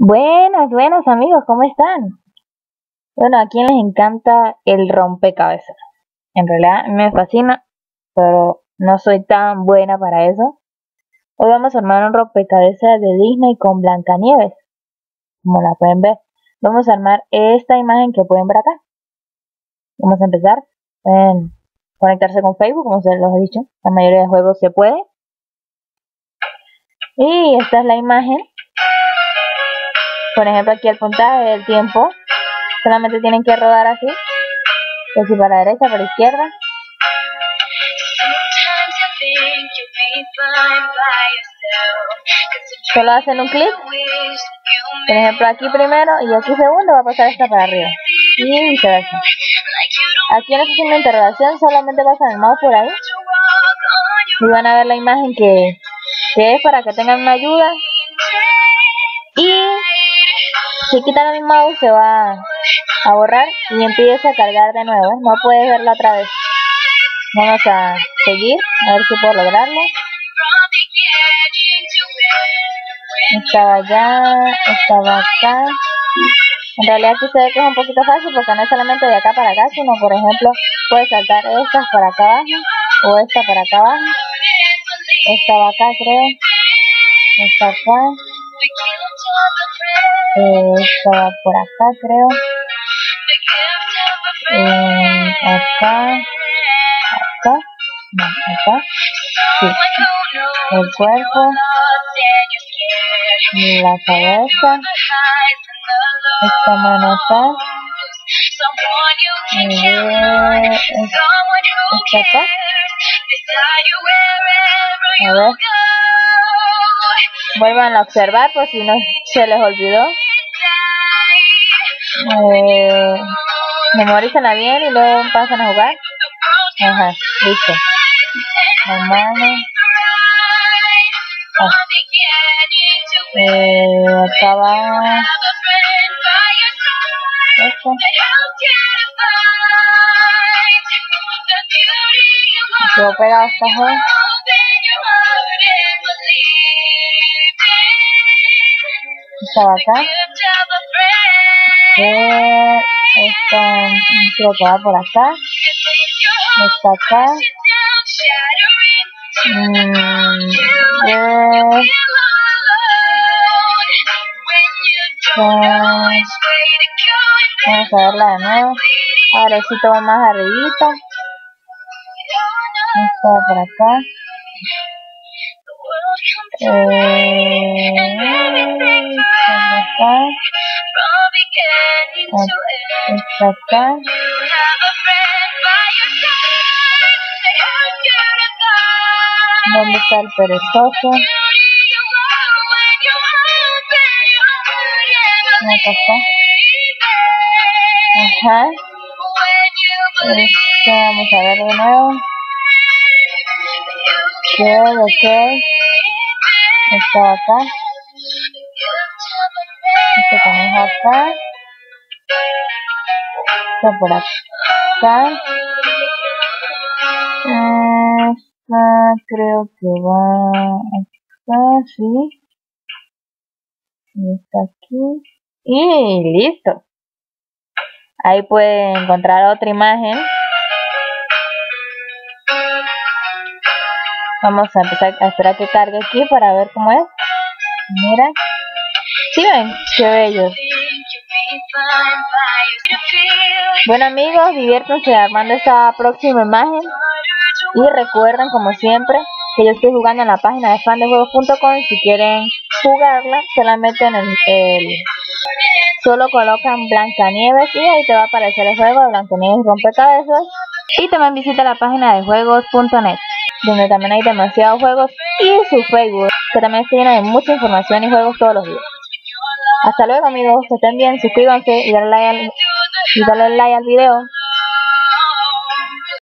Buenas, buenas amigos, ¿cómo están? Bueno, a quien les encanta el rompecabezas. En realidad me fascina, pero no soy tan buena para eso. Hoy vamos a armar un rompecabezas de Disney con Blancanieves. Como la pueden ver, vamos a armar esta imagen que pueden ver acá. Vamos a empezar. Pueden conectarse con Facebook, como se los he dicho. La mayoría de juegos se puede. Y esta es la imagen por ejemplo, aquí el puntaje del tiempo. Solamente tienen que rodar así. Así para la derecha, para la izquierda. Solo hacen un clic. Por ejemplo, aquí primero y aquí segundo va a pasar esta para arriba. Y viceversa. Aquí en esta signo de interrogación solamente pasan el mouse por ahí. Y van a ver la imagen que, que es para que tengan una ayuda. Si quitan el mouse se va a borrar y empieza a cargar de nuevo. No puedes verlo otra vez. Vamos a seguir, a ver si puedo lograrlo. Estaba allá, estaba acá. En realidad aquí se ve que es un poquito fácil porque no es solamente de acá para acá, sino por ejemplo puedes saltar estas para acá abajo o esta para acá abajo. Esta va acá creo. Esta acá eh, estaba por acá creo. Eh, acá. Acá. No acá. Sí. El cuerpo. La cabeza. Esta mano acá. Eh, esta acá. A ver. Vuelvan a observar por si no se les olvidó eh, memorízala bien y luego pasan a jugar ajá, listo. Hermano. Ah. eh, acá va. Esto. Quedó pegado estaba acá. Eh, esta creo que va por acá. Está acá. Mm, eh, vamos a verla de nuevo. Ahora sí tomo más arribita. Está por acá. Eh, acá está acá ¿Dónde está el perezoso? Acá está. Ajá. Esto vamos a ver de nuevo. Ok, ok. Está acá. Este también es acá. Está por acá. Esta creo que va acá, sí. Y está aquí. Y listo. Ahí pueden encontrar otra imagen. Vamos a empezar a esperar que cargue aquí para ver cómo es. Mira. ¿Sí ven? Qué bello. Bueno amigos, diviértanse armando esta próxima imagen. Y recuerden, como siempre, que yo estoy jugando en la página de fandejuegos.com. Si quieren jugarla, solamente en el, el solo colocan Blancanieves y ahí te va a aparecer el juego de Blancanieves Rompecabezas. Y también visita la página de juegos.net, donde también hay demasiados juegos y su Facebook, que también está lleno de mucha información y juegos todos los días. Hasta luego amigos, que estén bien, suscríbanse y dale like al, y dale like al video.